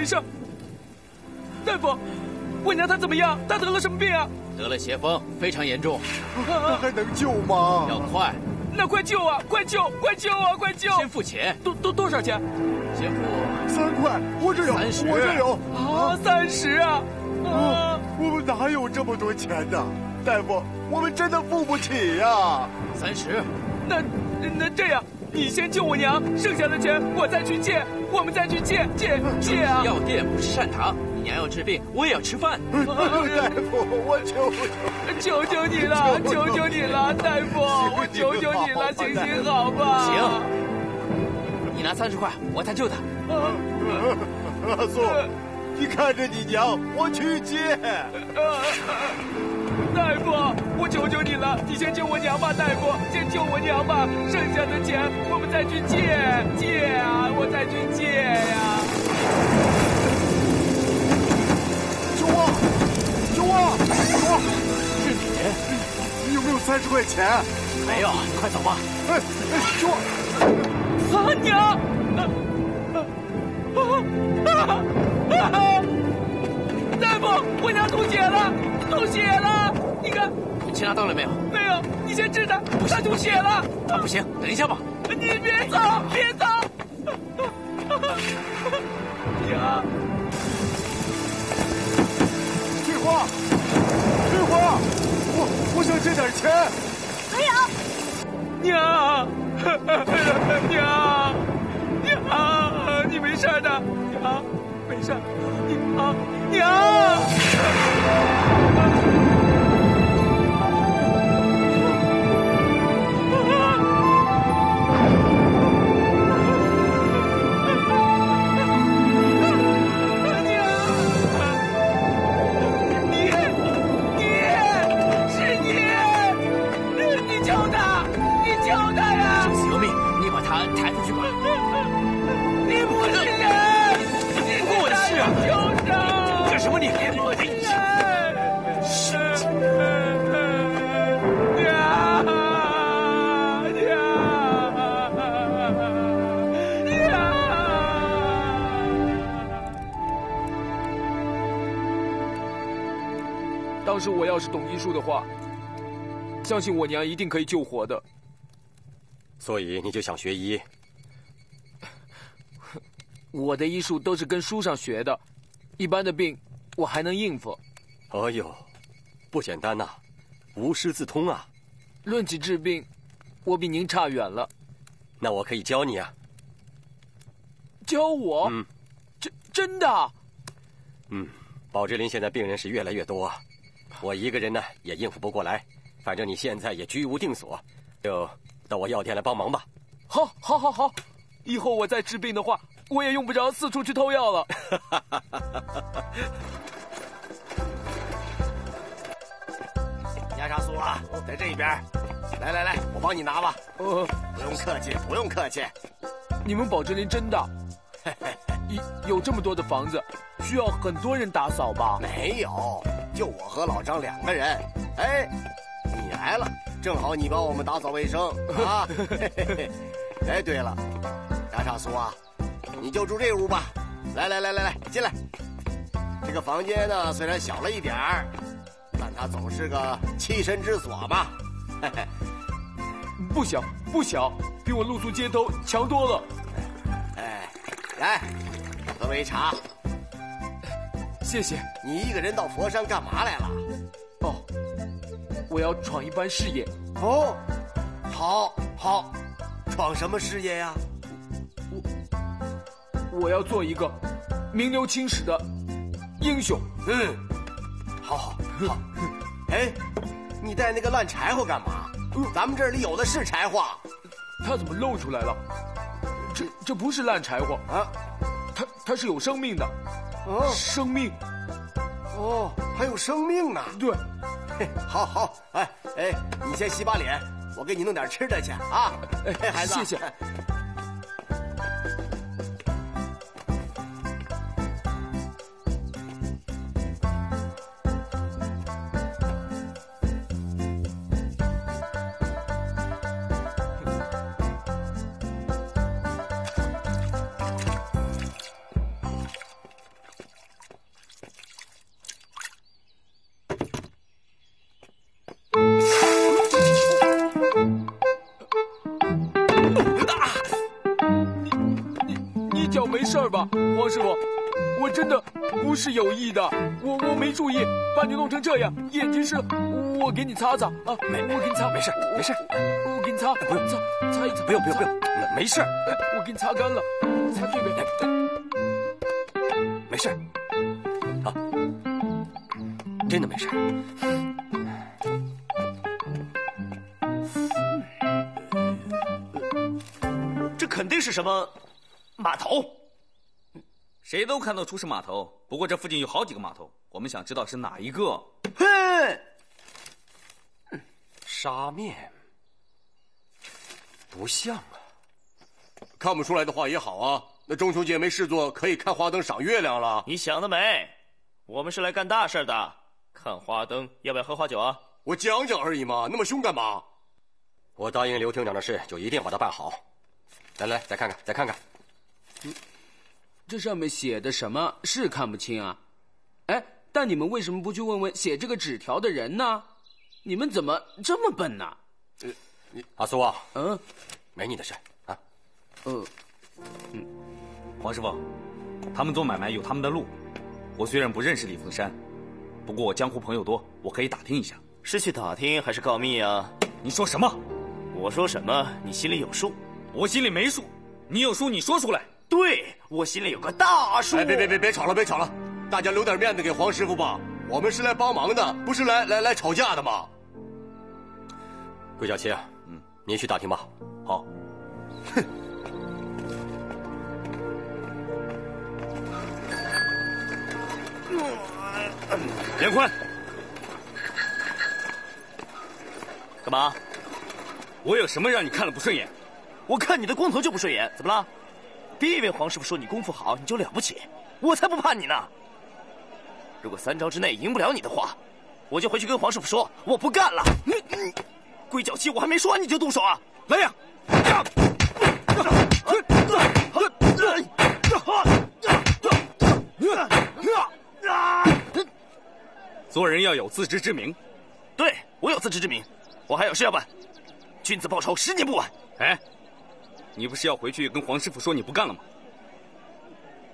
没事。大夫，我娘她怎么样？她得了什么病啊？得了邪风，非常严重。那还能救吗？要快。那快救啊！快救！快救啊！快救！先付钱。多多多少钱？先付三块。我这有，三十。我这有。啊，三十啊！啊，我们哪有这么多钱呢？大夫，我们真的付不起呀。三十。那那这样，你先救我娘，剩下的钱我再去借，我们再去借借借啊！药店不是善堂，你娘要治病，我也要吃饭。大夫，我求求求你了，求求你了，大夫，我求求你了，行行好吧？行，你拿三十块，我再救他。阿素，你看着你娘，我去借。大夫，我求求你了，你先救我娘吧，大夫，先救我娘吧，剩下的钱我们再去借借啊，我再去借呀。救我！救我！救我！是你，你有没有三十块钱？没有，你快走吧。哎哎，救我！啊娘！啊啊啊！大夫，我娘吐血了，吐血了！钱拿到了没有？没有，你先治他，他吐血了。啊，不行，等一下吧。你别走，别走！娘，翠花，翠花，我我想借点钱。没有。娘，娘，娘，你没事的，娘，没事，娘，娘。当时我要是懂医术的话，相信我娘一定可以救活的。所以你就想学医？我的医术都是跟书上学的，一般的病我还能应付。哎呦，不简单呐，无师自通啊！论起治病，我比您差远了。那我可以教你啊。教我？嗯，真真的？嗯，宝芝林现在病人是越来越多，我一个人呢也应付不过来。反正你现在也居无定所，就到我药店来帮忙吧。好，好，好，好！以后我再治病的话，我也用不着四处去偷药了。压茶酥啊，在这一边。来来来，我帮你拿吧。哦，不用客气，不用客气。你们宝芝林真大，有有这么多的房子，需要很多人打扫吧？没有，就我和老张两个人。哎，你来了，正好你帮我们打扫卫生啊。哎，对了，大傻苏啊，你就住这屋吧。来来来来来，进来。这个房间呢，虽然小了一点儿，但它总是个栖身之所嘛。不小不小，比我露宿街头强多了。哎，来，喝杯茶。谢谢。你一个人到佛山干嘛来了？哦，我要闯一番事业。哦，好，好，闯什么事业呀？我我要做一个名留青史的英雄。嗯，好好好。哎，你带那个烂柴火干嘛？咱们这里有的是柴火。它怎么露出来了？这这不是烂柴火啊，它它是有生命的。哦，生命。哦，还有生命呢。对，好好，哎哎，你先洗把脸，我给你弄点吃的去啊。哎，孩子，谢谢。是有意的，我我没注意，把你弄成这样，眼睛是，我给你擦擦。啊，没，我给你擦，没事没事，我给你擦，不用擦擦一擦，不用不用不用，没事，我给你擦干了，擦这边，没事，啊，真的没事。这肯定是什么码头？谁都看得出是码头，不过这附近有好几个码头，我们想知道是哪一个。哼，沙面，不像啊。看不出来的话也好啊。那中秋节没事做，可以看花灯、赏月亮了。你想得美！我们是来干大事的，看花灯，要不要喝花酒啊？我讲讲而已嘛，那么凶干嘛？我答应刘厅长的事，就一定把它办好。来来，再看看，再看看。这上面写的什么是看不清啊？哎，但你们为什么不去问问写这个纸条的人呢？你们怎么这么笨呢？阿苏啊，嗯，没你的事啊。呃，嗯黄师傅，他们做买卖有他们的路。我虽然不认识李凤山，不过我江湖朋友多，我可以打听一下。是去打听还是告密啊？你说什么？我说什么，你心里有数。我心里没数，你有数你说出来。对我心里有个大数。哎，别别别别吵了，别吵了，大家留点面子给黄师傅吧。我们是来帮忙的，不是来来来吵架的嘛。桂小七，嗯，你去打听吧。好。哼连宽，干嘛？我有什么让你看了不顺眼？我看你的光头就不顺眼，怎么了？别以为黄师傅说你功夫好你就了不起，我才不怕你呢。如果三招之内赢不了你的话，我就回去跟黄师傅说我不干了。你你龟脚气，我还没说完你就动手啊！来呀！做人要有自知之明。对，我有自知之明，我还有事要办，君子报仇，十年不晚。哎，你不是要回去跟黄师傅说你不干了吗？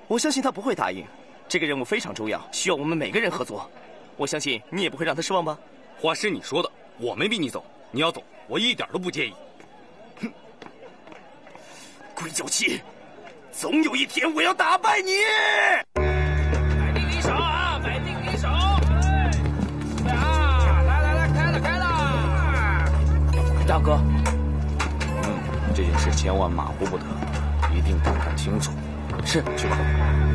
我相信他不会答应，这个任务非常重要，需要我们每个人合作。我相信你也不会让他失望吧？话是你说的，我没逼你走，你要走，我一点都不介意。哼，鬼脚七，总有一天我要打败你！买定离手啊！买定离手！来来来，开了开了！大哥，千万马虎不得，一定得看清楚。是，去吧。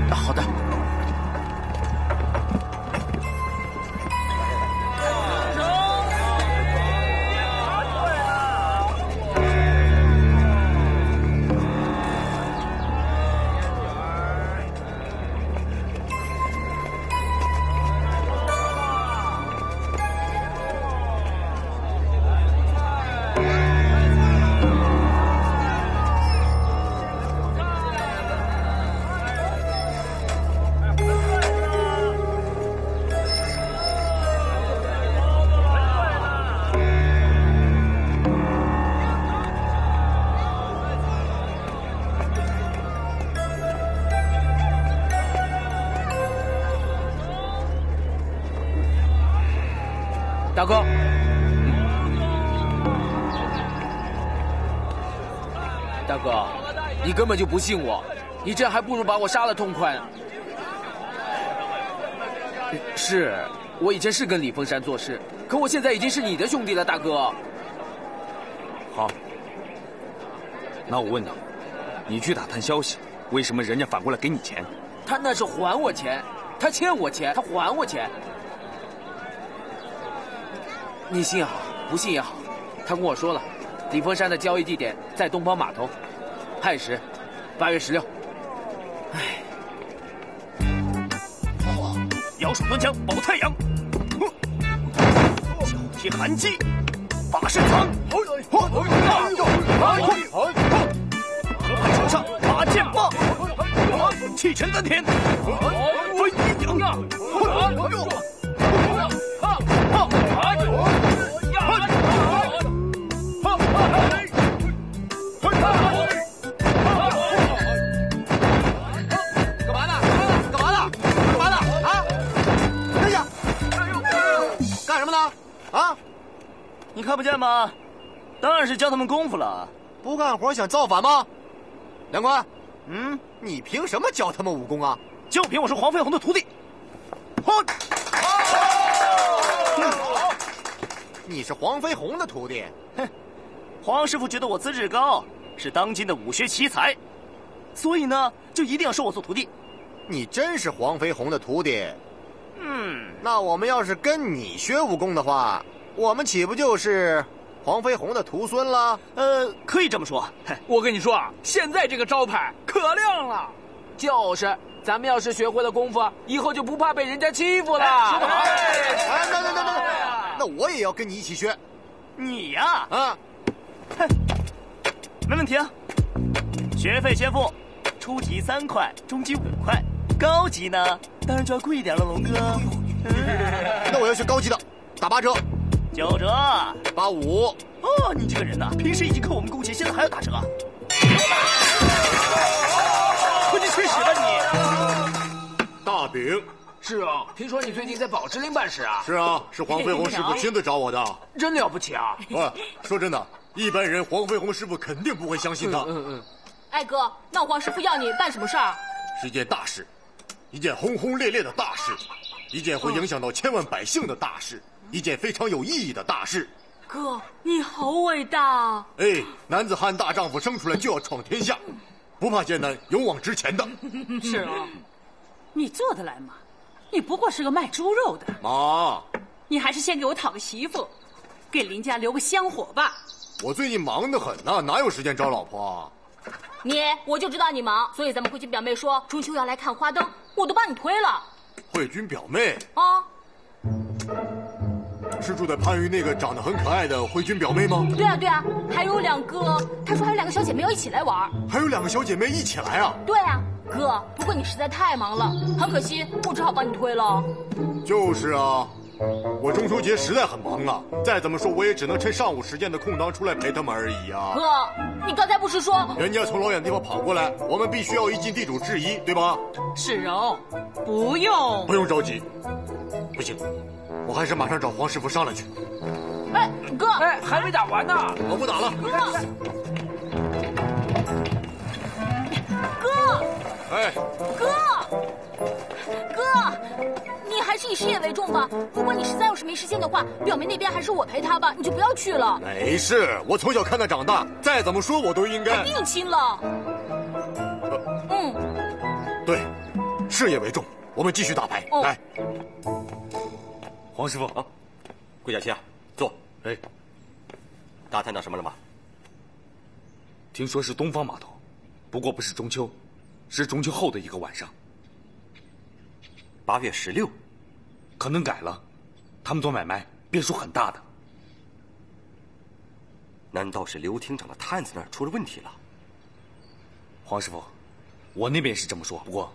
好的。根本就不信我，你这样还不如把我杀了痛快呢。是我以前是跟李峰山做事，可我现在已经是你的兄弟了，大哥。好，那我问你，你去打探消息，为什么人家反过来给你钱？他那是还我钱，他欠我钱，他还我钱。你信也好，不信也好，他跟我说了，李峰山的交易地点在东方码头，亥时，八月十六。唉，摇手端枪保太阳，脚踢寒鸡，把身藏，河畔桥上拔剑棒，气沉丹田，分阴阳。吗？当然是教他们功夫了。不干活想造反吗？梁官，嗯，你凭什么教他们武功啊？就凭我是黄飞鸿的徒弟。哼！你是黄飞鸿的徒弟？哼，黄师傅觉得我资质高，是当今的武学奇才，所以呢，就一定要收我做徒弟。你真是黄飞鸿的徒弟？嗯，那我们要是跟你学武功的话，我们岂不就是黄飞鸿的徒孙了？呃，可以这么说。我跟你说啊，现在这个招牌可亮了。就是，咱们要是学会了功夫，以后就不怕被人家欺负了。说得好！哎，那那那那那我也要跟你一起学。你呀，啊，哼，没问题啊。学费先付，初级三块，中级五块。高级呢，当然就要贵一点了，龙哥。那我要学高级的，打八折，九折，八五。哦，你这个人呐，平时已经扣我们工钱，现在还要打折。快去吃屎吧你！大饼。是啊，听说你最近在宝芝林办事啊？是啊，是黄飞鸿师傅亲自找我的。真了不起啊！喂，说真的，一般人黄飞鸿师傅肯定不会相信他。嗯嗯。哎哥，那黄师傅要你办什么事儿？是一件大事。一件轰轰烈烈的大事，一件会影响到千万百姓的大事，一件非常有意义的大事。哥，你好伟大啊！哎，男子汉大丈夫生出来就要闯天下，不怕艰难，勇往直前的。是啊，你做得来吗？你不过是个卖猪肉的。妈，你还是先给我讨个媳妇，给林家留个香火吧。我最近忙得很呢，哪有时间找老婆啊？你我就知道你忙，所以咱们慧君表妹说中秋要来看花灯，我都帮你推了。慧君表妹啊，是住在番禺那个长得很可爱的慧君表妹吗？对啊对啊，还有两个，她说还有两个小姐妹要一起来玩。还有两个小姐妹一起来啊？对啊，哥，不过你实在太忙了，很可惜，我只好帮你推了。就是啊。我中秋节实在很忙啊，再怎么说我也只能趁上午时间的空档出来陪他们而已啊。哥，你刚才不是说人家从老远地方跑过来，我们必须要一尽地主之谊，对吧？世柔，不用，不用着急。不行，我还是马上找黄师傅商量去。哎，哥，哎，还没打完呢，我不打了。哥，哥，哎，哥，哥。你还是以事业为重吧。如果你实在要是没时间的话，表妹那边还是我陪她吧，你就不要去了。没事，我从小看她长大，再怎么说我都应该。定亲了。嗯，对，事业为重，我们继续打牌。来，黄师傅啊，桂小七啊，坐。哎，打探到什么了吗？听说是东方码头，不过不是中秋，是中秋后的一个晚上。八月十六。可能改了，他们做买卖变数很大的。难道是刘厅长的探子那儿出了问题了？黄师傅，我那边是这么说，不过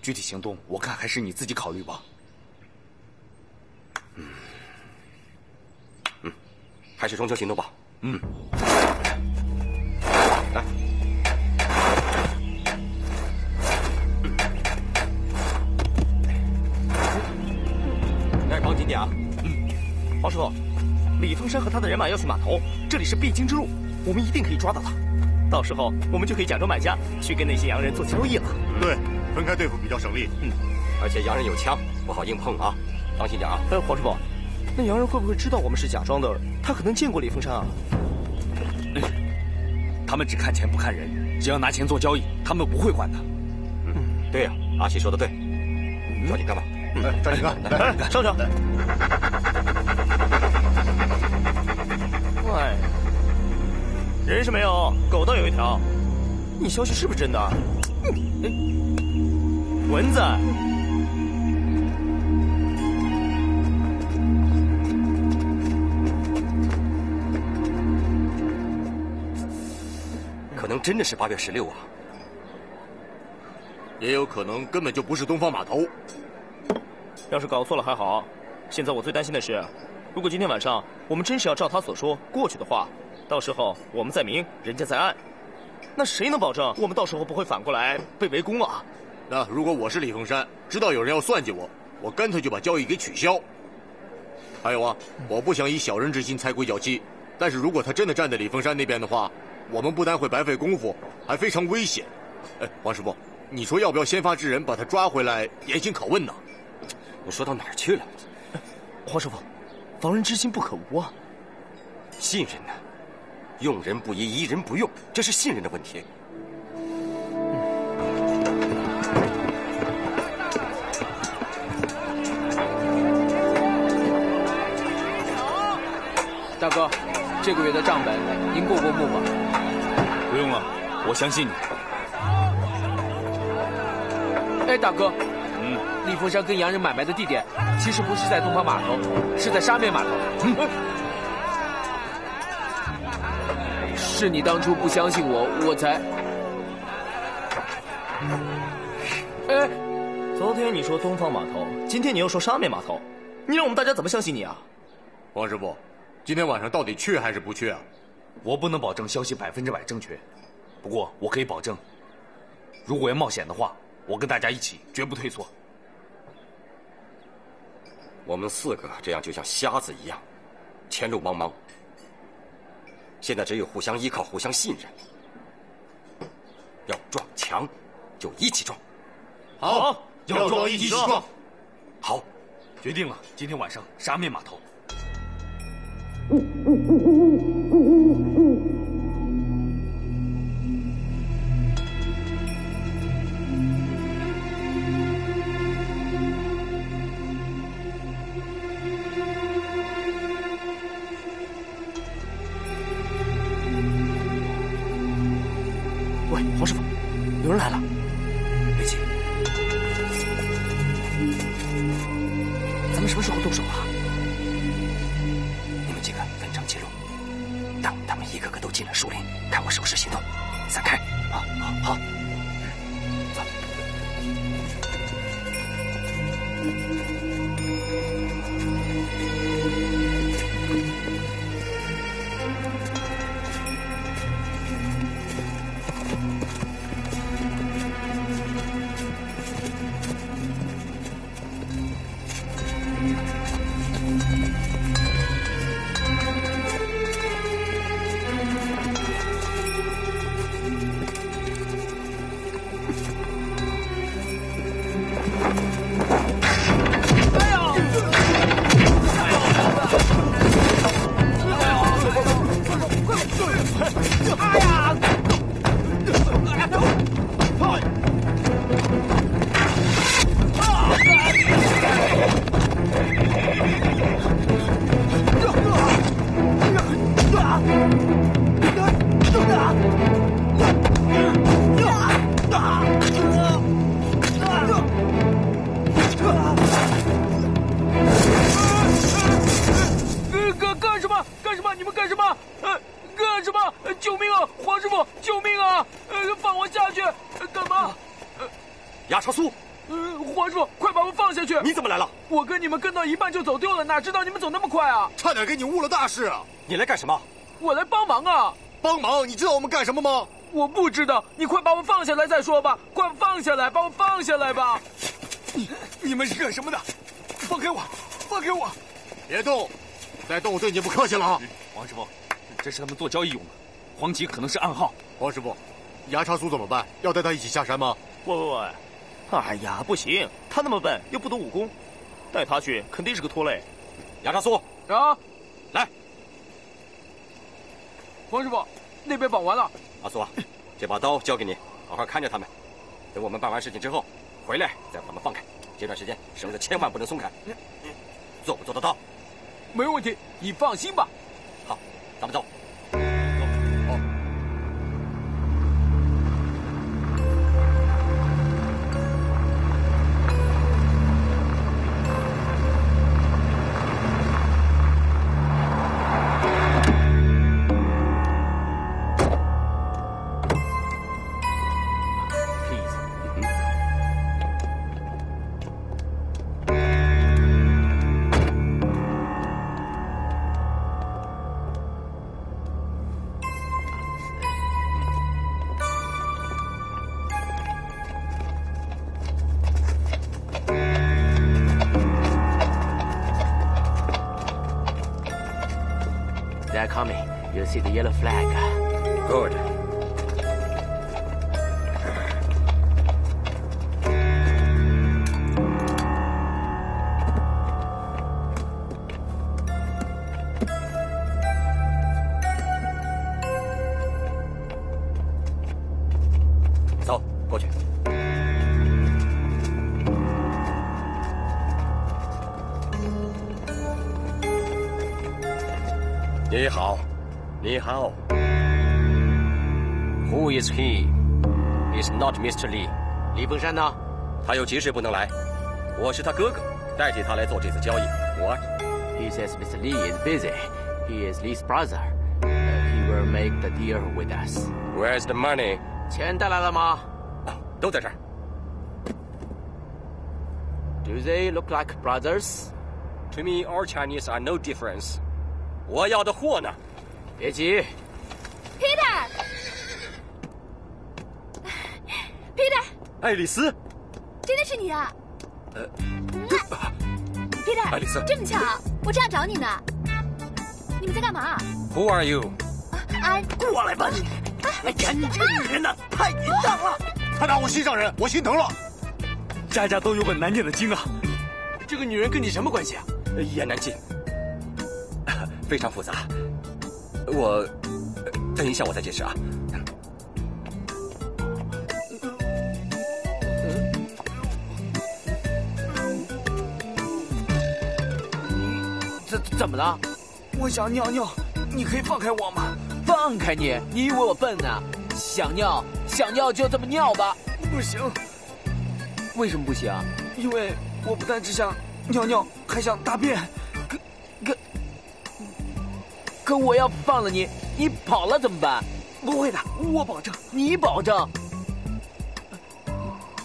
具体行动我看还是你自己考虑吧。嗯，嗯，还是中秋行动吧。嗯。黄师傅，李峰山和他的人马要去码头，这里是必经之路，我们一定可以抓到他。到时候我们就可以假装买家，去跟那些洋人做交易了。对，分开对付比较省力。嗯，而且洋人有枪，不好硬碰啊，当心点啊。哎，黄师傅，那洋人会不会知道我们是假装的？他可能见过李凤山啊。他们只看钱不看人，只要拿钱做交易，他们不会管的。嗯，对呀，阿喜说的对，抓紧干吧。来，抓紧干，来，上车。喂，人是没有，狗倒有一条。你消息是不是真的？蚊子。能真的是八月十六啊。也有可能根本就不是东方码头。要是搞错了还好，现在我最担心的是，如果今天晚上我们真是要照他所说过去的话，到时候我们在明，人家在暗，那谁能保证我们到时候不会反过来被围攻啊？那如果我是李凤山，知道有人要算计我，我干脆就把交易给取消。还有啊，我不想以小人之心踩鬼脚七，但是如果他真的站在李凤山那边的话，我们不但会白费功夫，还非常危险。哎，王师傅，你说要不要先发制人，把他抓回来严刑拷问呢？你说到哪儿去了？黄师傅，防人之心不可无啊。信任呢？用人不疑，疑人不用，这是信任的问题。大哥，这个月的账本您过过目吗？不用了，我相信你。哎，大哥，嗯，李凤山跟洋人买卖的地点其实不是在东方码头，是在沙面码头。嗯，是你当初不相信我，我才……哎，昨天你说东方码头，今天你又说沙面码头，你让我们大家怎么相信你啊？王师傅，今天晚上到底去还是不去啊？我不能保证消息百分之百正确，不过我可以保证，如果要冒险的话，我跟大家一起，绝不退缩。我们四个这样就像瞎子一样，前路茫茫。现在只有互相依靠，互相信任。要撞墙，就一起撞。好，要撞一起撞。好，决定了，今天晚上杀灭码头。喂，看我收拾行动，散开。好，好，好。走。啊！呃，放我下去！呃干嘛？牙超苏，呃，黄叔，快把我放下去！你怎么来了？我跟你们跟到一半就走丢了，哪知道你们走那么快啊！差点给你误了大事啊！你来干什么？我来帮忙啊！帮忙，你知道我们干什么吗？我不知道，你快把我放下来再说吧！快放下来，把我放下来吧！你你们是干什么的？放开我！放开我！别动，再动我对你不客气了啊！王师傅，这是他们做交易用的，黄旗可能是暗号。王师傅，牙叉苏怎么办？要带他一起下山吗？喂喂喂！哎呀，不行，他那么笨，又不懂武功，带他去肯定是个拖累。牙叉苏，啊，来，黄师傅，那边绑完了。阿苏啊，这把刀交给你，好好看着他们。等我们办完事情之后，回来再把他们放开。这段时间绳子千万不能松开。做不做得到？没问题，你放心吧。好，咱们走。See the yellow flag. Mr. Lee. 李凤山呢？他有急事不能来，我是他哥哥，代替他来做这次交易。What? He says Mr. Lee is busy. He is Lee's brother. Uh, he will make the deal with us. Where's the money? 钱带来了吗啊，都在这儿。 ？Do they look like brothers? To me, all Chinese are no difference. 我要的货呢？别急， Peter，Peter， 爱丽丝，真的是你啊！呃，Peter，爱丽丝这么巧，我正要找你呢。你们在干嘛？Who are you? 安，过来吧你！哎呀，你这个女人呐，太淫荡了！她打我心上人，我心疼了。家家都有本难念的经啊！这个女人跟你什么关系啊？一言难尽，非常复杂。我等一下，我再解释啊。怎怎么了？我想尿尿，你可以放开我吗？放开你！你以为我笨呢？想尿想尿就这么尿吧。不行，为什么不行？因为我不但只想尿尿，还想大便。可可可我要放了你，你跑了怎么办？不会的，我保证。你保证？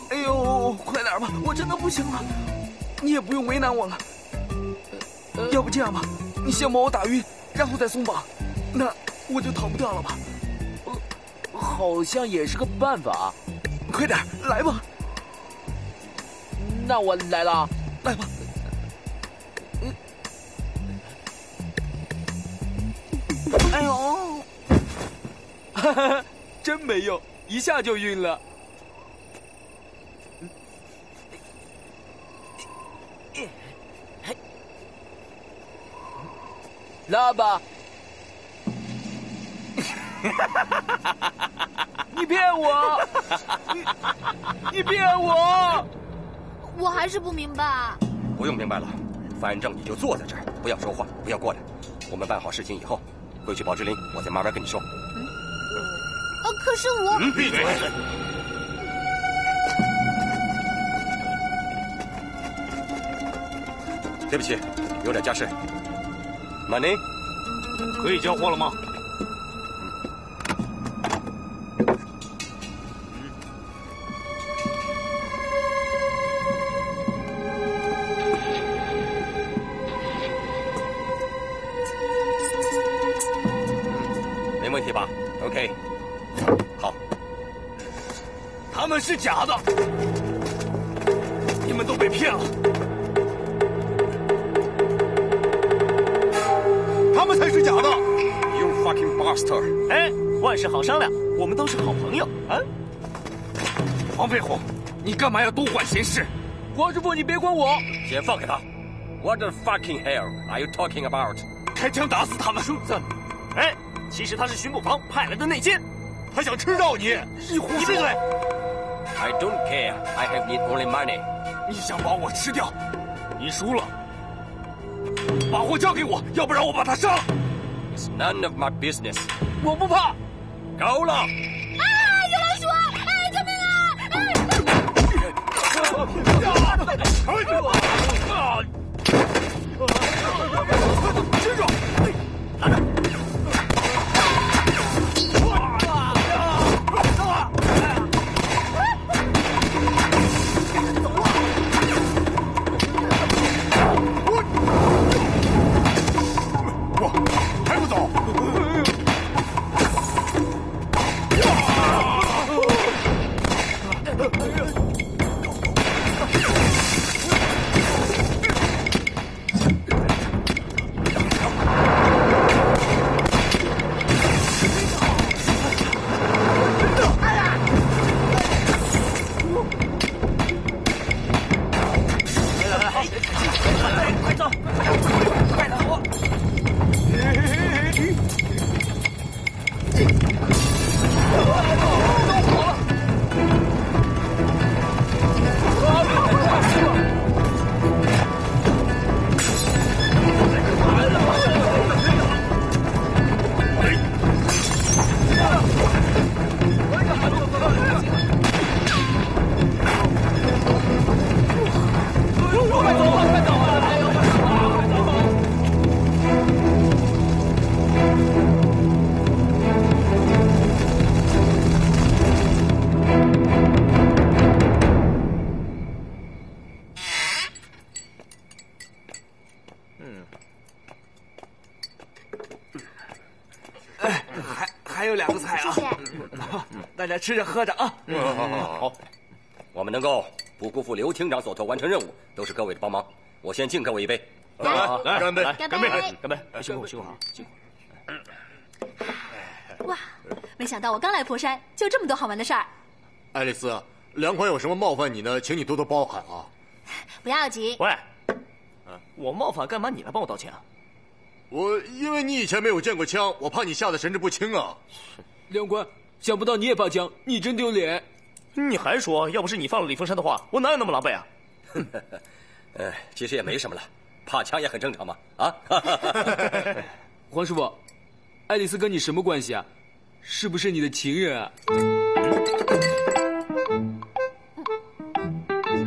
哎呦，快点吧，我真的不行了。你也不用为难我了。要不这样吧，你先把我打晕，然后再松绑，那我就逃不掉了吧？呃好像也是个办法。快点来吧，那我来了，来吧。哎呦，哈哈，真没用，一下就晕了。拉吧！你骗我！你你骗我！我还是不明白。不用明白了，反正你就坐在这儿，不要说话，不要过来。我们办好事情以后，回去宝芝林，我再慢慢跟你说。啊，可是我……嗯，闭嘴！对不起，有点家事。Money，可以交货了吗？没问题吧？OK，好。他们是假的，们才是假的。You fucking bastard！哎，万事好商量，我们都是好朋友啊！黄飞鸿，你干嘛要多管闲事？黄师傅，你别管我。先放开他。What the fucking hell are you talking about？开枪打死他们！怎么？哎，其实他是巡捕房派来的内奸，他想吃掉你。你胡你闭嘴！I don't care. I have need only money. 你想把我吃掉？你输了。把货交给我，要不然我把他杀了。It's none of my business. 我不怕。够了！啊！有老鼠啊！啊，救命啊！啊！停住！家吃着喝着啊。好好好好，我们能够不辜负刘厅长所托完成任务，都是各位的帮忙。我先敬各位一杯。来来干杯来干杯干杯！干杯！辛苦辛苦啊，辛苦。哇，没想到我刚来佛山就这么多好玩的事儿。爱丽丝，梁宽有什么冒犯你呢？请你多多包涵啊。不要紧，喂，我冒犯干嘛？你来帮我道歉啊？我因为你以前没有见过枪，我怕你吓得神志不清啊。梁官，想不到你也怕枪，你真丢脸。你还说，要不是你放了李峰山的话，我哪有那么狼狈啊？呃，其实也没什么了，怕枪也很正常嘛。啊，黄师傅，爱丽丝跟你什么关系啊？是不是你的情人啊？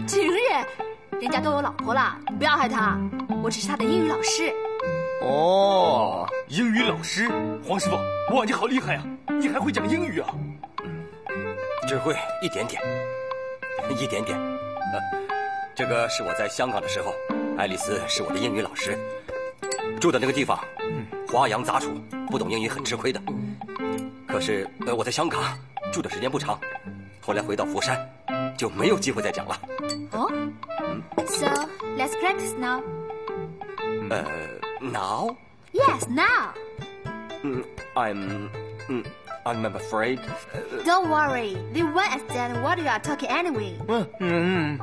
情人，人家都有老婆了，你不要害他。我只是他的英语老师。哦，英语老师，黄师傅，哇，你好厉害啊！你还会讲英语啊？只会一点点，一点点。呃，这个是我在香港的时候，爱丽丝是我的英语老师。住的那个地方，花洋杂处，不懂英语很吃亏的。可是呃，我在香港住的时间不长，后来回到佛山，就没有机会再讲了。哦，So let's practice now. 呃 Now? Yes, now. Mm, I'm. Mm, I'm afraid. Don't worry. They won't understand what you are talking anyway. Oh. oh.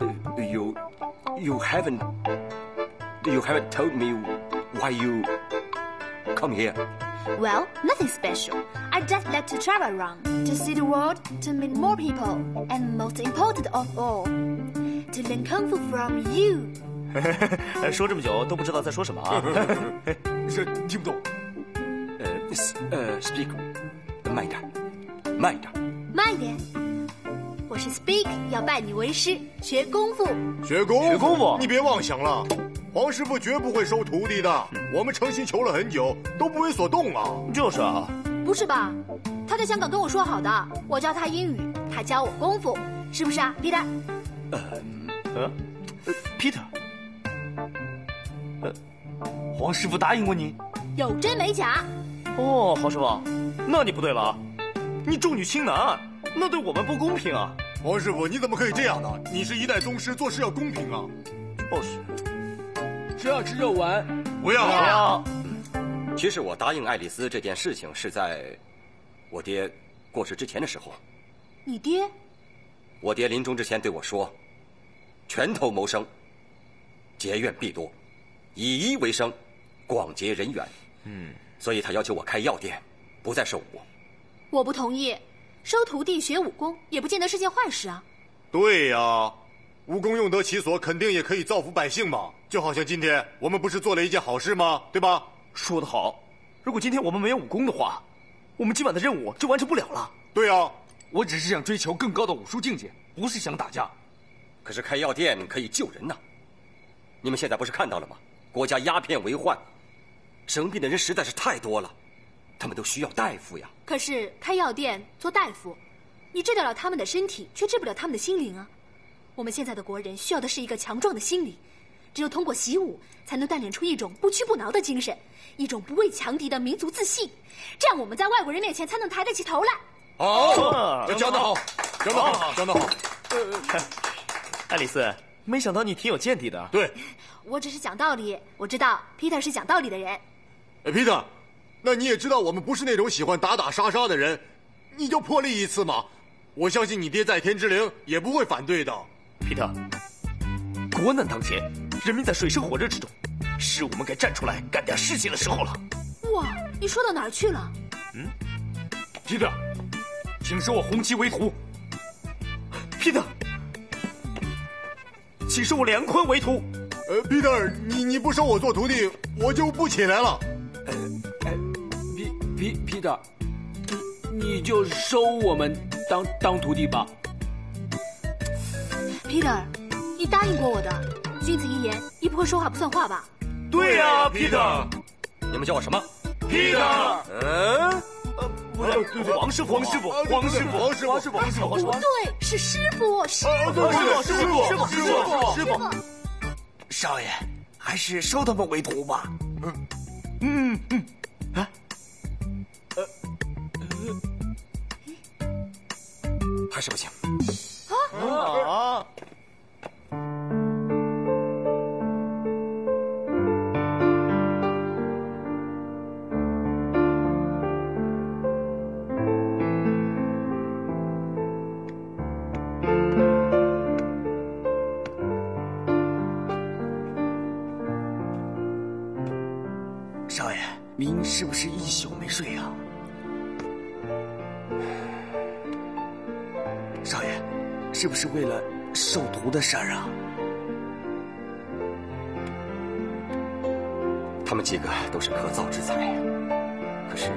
Uh, you. You haven't. You haven't told me why you. come here. Well, nothing special. I just like to travel around, to see the world, to meet more people, and most important of all, to learn kung fu from you. 说这么久都不知道在说什么啊？这听不懂。呃呃，speak，慢一点，慢一点。慢一点。我是 Speak，要拜你为师，学功夫。学功夫，学功夫你别妄想了，黄师傅绝不会收徒弟的。我们诚心求了很久，都不为所动啊。就是啊，不是吧？他在香港跟我说好的，我教他英语，他教我功夫，是不是啊，Peter？嗯，Peter，呃，黄师傅答应过你？有真没假。哦，黄师傅，那你不对了啊，你重女轻男，那对我们不公平啊！黄师傅，你怎么可以这样呢？你是一代宗师，做事要公平啊！哦是，只要吃肉丸，不要，不要，其实我答应爱丽丝这件事情是在我爹过世之前的时候。你爹？我爹临终之前对我说：“拳头谋生，结怨必多；以医为生，广结人缘。”嗯，所以他要求我开药店，不再授武。我不同意。收徒弟学武功也不见得是件坏事啊。对呀、武功用得其所，肯定也可以造福百姓嘛。就好像今天我们不是做了一件好事吗？对吧？说得好。如果今天我们没有武功的话，我们今晚的任务就完成不了了。对呀、我只是想追求更高的武术境界，不是想打架。可是开药店可以救人呐！你们现在不是看到了吗？国家鸦片为患，生病的人实在是太多了，他们都需要大夫呀。可是开药店做大夫，你治得了他们的身体，却治不了他们的心灵啊。我们现在的国人需要的是一个强壮的心理，只有通过习武，才能锻炼出一种不屈不挠的精神，一种不畏强敌的民族自信。这样我们在外国人面前才能抬得起头来。好，讲得好，讲得好，讲得好。爱丽丝，没想到你挺有见地的。对，我只是讲道理，我知道 Peter 是讲道理的人。哎，Peter，那你也知道我们不是那种喜欢打打杀杀的人，你就破例一次嘛。我相信你爹在天之灵也不会反对的。皮特，国难当前，人民在水深火热之中，是我们该站出来干点事情的时候了。哇，你说到哪儿去了？嗯。皮特，请收我红旗为徒。Peter，，请收我梁坤为徒。呃，Peter，你你不收我做徒弟，我就不起来了。皮皮皮特，你你就收我们当当徒弟吧。Peter，你答应过我的，君子一言，你不会说话不算话吧？对呀、，Peter，，你们叫我什么？？Peter，嗯，不对，对对，师傅，黄师傅，黄师傅，黄师傅，黄师傅，黄师傅，不对，是师傅，师傅，师傅，师傅，师傅，师傅，师傅，少爷，还是收他们为徒吧。嗯，嗯嗯，啊，呃。还是不行。啊啊！是不是为了受毒的事儿啊？他们几个都是可造之材，可是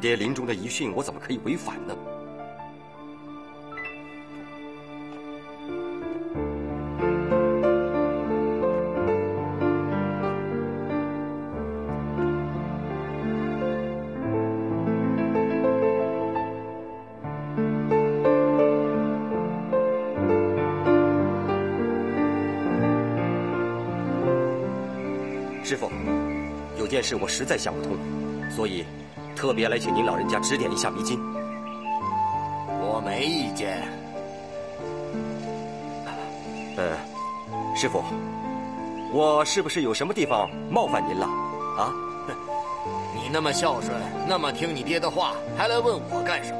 爹临终的遗训，我怎么可以违反呢？件事我实在想不通，所以特别来请您老人家指点一下迷津。我没意见。呃，师傅，我是不是有什么地方冒犯您了？啊？你那么孝顺，那么听你爹的话，还来问我干什么？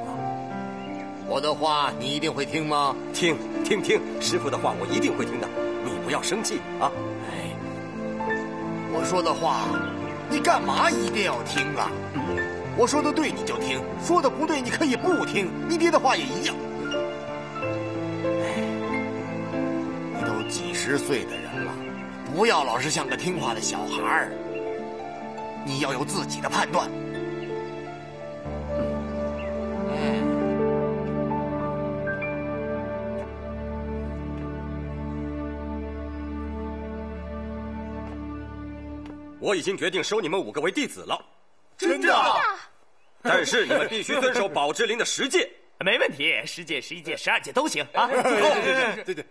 我的话你一定会听吗？听听听，师傅的话我一定会听的，你不要生气啊！哎，我说的话，你干嘛一定要听啊？我说的对你就听，说的不对你可以不听，你爹的话也一样。你都几十岁的人了，不要老是像个听话的小孩儿，你要有自己的判断。我已经决定收你们五个为弟子了，真的？但是你们必须遵守宝芝林的十戒。没问题，十戒、十一戒、十二戒都行啊！对对对对对，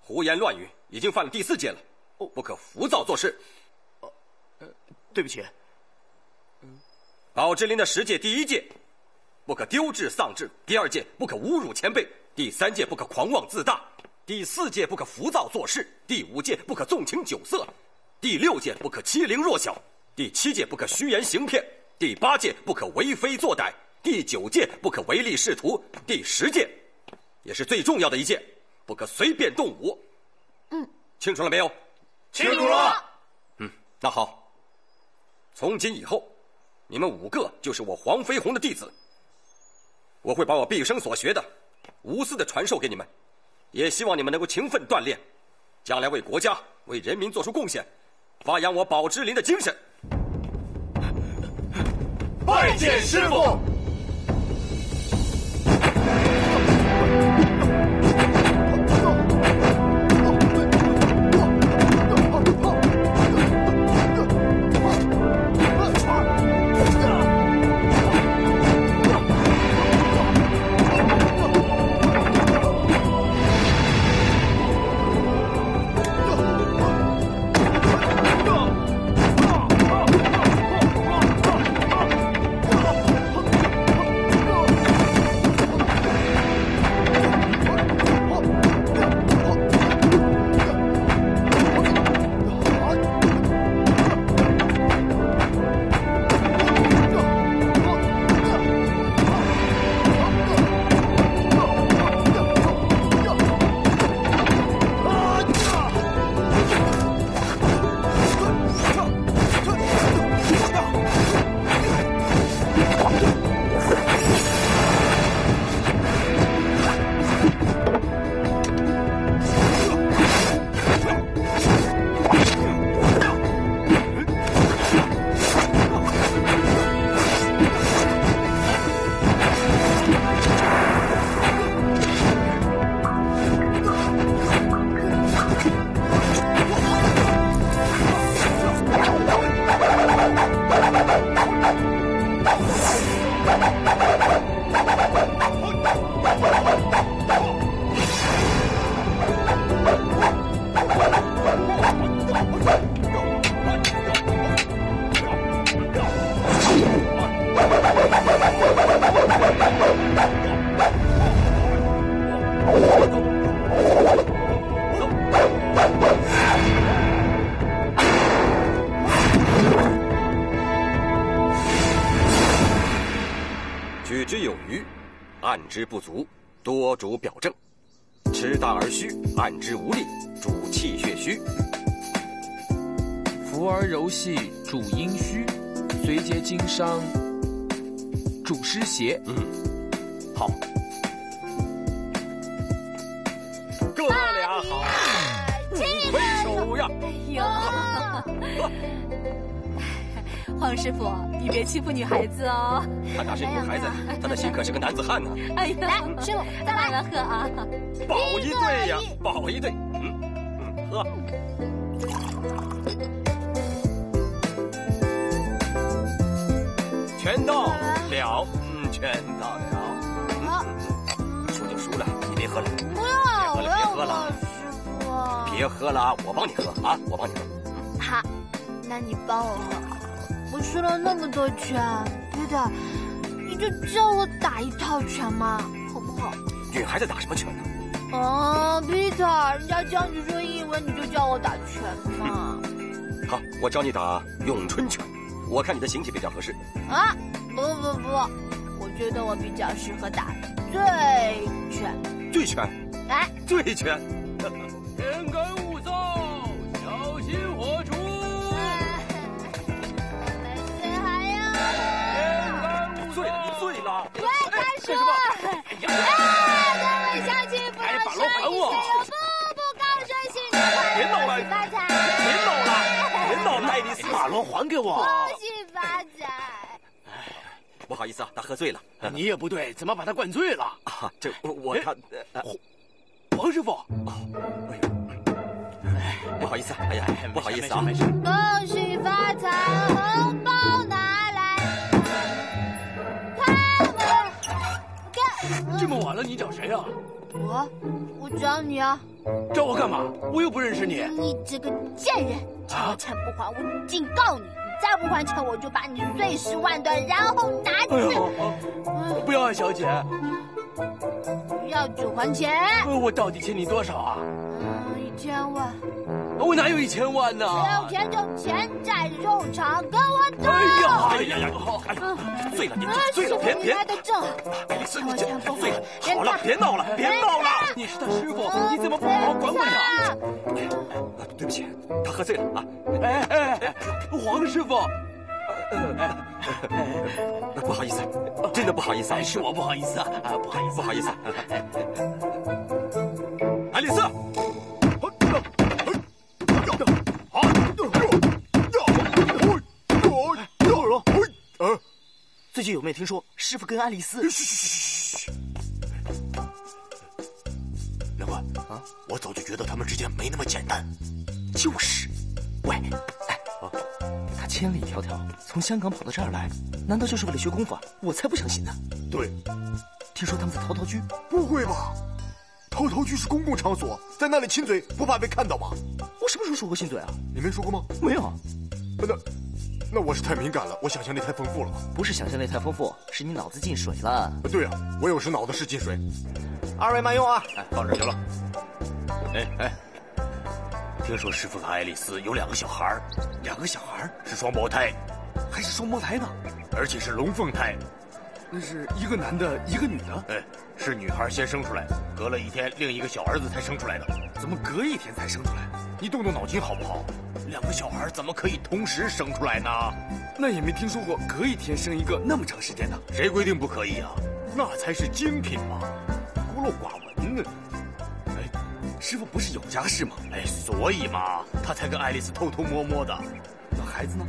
胡言乱语已经犯了第四戒了，不可浮躁做事。对不起。宝芝林的十戒第一戒，不可丢志丧志；第二戒不可侮辱前辈；第三戒不可狂妄自大；第四戒不可浮躁做事；第五戒不可纵情酒色；第六戒不可欺凌弱小；第七戒不可虚言行骗；第八戒不可为非作歹；第九戒不可唯利是图；第十戒，也是最重要的一戒，不可随便动武。嗯，清楚了没有？清楚了。嗯，那好，从今以后，你们五个就是我黄飞鸿的弟子。我会把我毕生所学的，无私的传授给你们，也希望你们能够勤奋锻炼，将来为国家、为人民做出贡献，发扬我宝芝林的精神。拜见师傅。之不足，多主表证；持大而虚，按之无力，主气血虚。浮而柔细，主阴虚；随节经伤，主湿邪。嗯，好。哥俩好，挥手呀！哎呦，黄师傅，你别欺负女孩子哦。他哪是女孩子，他的心可是个男子汉呢。哎呀，来，师傅，再来个喝啊！保一对呀，保一对。嗯嗯，喝。全到了，嗯，全到了。好，输就输了，你别喝了。不要，别喝了，别喝了，师傅。别喝了，我帮你喝啊，我帮你喝。好，那你帮我喝。我输了那么多拳，Peter，你就教我打一套拳嘛，好不好？女孩子打什么拳呢？啊，Peter，人家教你说英文，你就教我打拳嘛。好，我教你打咏春拳，我看你的形体比较合适。啊，不不不，我觉得我比较适合打醉拳。醉拳？来，醉拳。天干爱丽丝，马龙还给我。恭喜发财！哎不好意思啊，他喝醉了。你也不对，怎么把他灌醉了？啊，这我我他，呃黄师傅，不好意思啊，哎呀，不好意思啊。没事。恭喜发财，红包拿来！开门！干！这么晚了，你找谁啊？我，我找你啊！找我干嘛？我又不认识你。你这个贱人，钱不还，我警告你！你再不还钱，我就把你碎尸万段，然后拿哎去。呦，不要啊，小姐，不要就还钱。我到底欠你多少啊？嗯，一千万。我哪有一千万呢？没有钱就钱债肉偿，跟我走。哎呀，哎呀呀！醉了，你啊，醉了，别你别来的正好。我钱不醉还了，，好了，别闹了，别闹了。你是他师傅，你怎么不好好管管他？啊对不起，他喝醉了啊。哎哎哎，黄师傅，不好意思，真的不好意思啊，是我不好意思不好意思，不好意思。爱丽丝，最近有没有听说师傅跟爱丽丝？梁官啊，我早就觉得他们之间没那么简单。就是，喂，哎，他千里迢迢从香港跑到这儿来，难道就是为了学功夫啊？我才不相信呢。对，听说他们在陶陶居，不会吧？陶陶居是公共场所，在那里亲嘴不怕被看到吗？我什么时候说过亲嘴啊？你没说过吗？没有，那那我是太敏感了，我想象力太丰富了。不是想象力太丰富，是你脑子进水了。对啊，我有时脑子是进水。二位慢用啊！哎，放这行了。哎哎，听说师傅和爱丽丝有两个小孩两个小孩是双胞胎，还是双胞胎呢？而且是龙凤胎。那是一个男的，一个女的。哎，是女孩先生出来，隔了一天，另一个小儿子才生出来的。怎么隔一天才生出来？你动动脑筋好不好？两个小孩怎么可以同时生出来呢？那也没听说过隔一天生一个那么长时间的。谁规定不可以啊？那才是精品嘛，孤陋寡闻呢。哎，师傅不是有家室吗？哎，所以嘛，他才跟爱丽丝偷偷摸摸的。那孩子呢？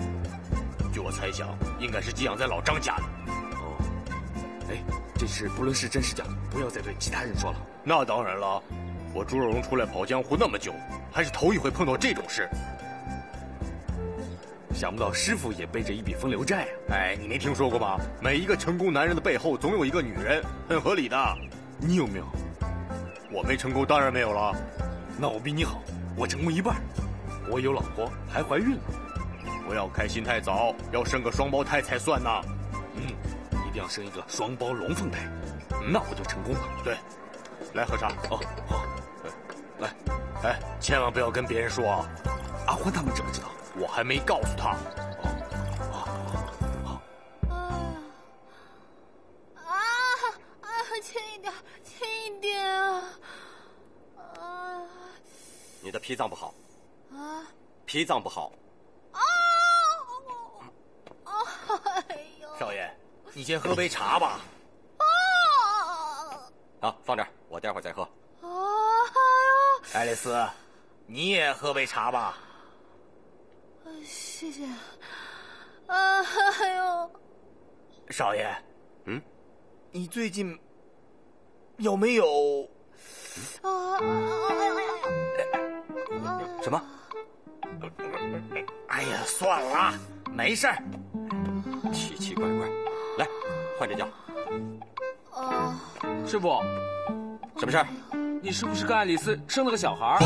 据我猜想，应该是寄养在老张家的。哦，哎，这事不论是真是假，不要再对其他人说了。那当然了，我朱若龙出来跑江湖那么久，还是头一回碰到这种事。想不到师傅也背着一笔风流债啊！哎，你没听说过吗？每一个成功男人的背后总有一个女人，很合理的。你有没有？我没成功，当然没有了。那我比你好，我成功一半，我有老婆，还怀孕了。不要开心太早，要生个双胞胎才算呢。嗯，你定要生一个双胞龙凤胎，那我就成功了。对，来喝茶。哦，好，来，哎，千万不要跟别人说啊！阿欢他们知不知道？我还没告诉他。啊啊！轻一点，轻一点啊！啊你的脾脏不好，啊脾脏不好。啊！哎呦！少爷，你先喝杯茶吧。啊啊，放这儿，我待会儿再喝。啊！哎爱丽丝，你也喝杯茶吧。呦！谢谢。啊！哎呦！少爷，嗯，你最近有没有？啊！什么？哎呀，算了，没事儿。奇奇怪怪。来，换这觉。啊！师傅，什么事儿？你是不是跟爱丽丝生了个小孩儿？